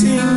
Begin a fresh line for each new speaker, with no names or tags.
assim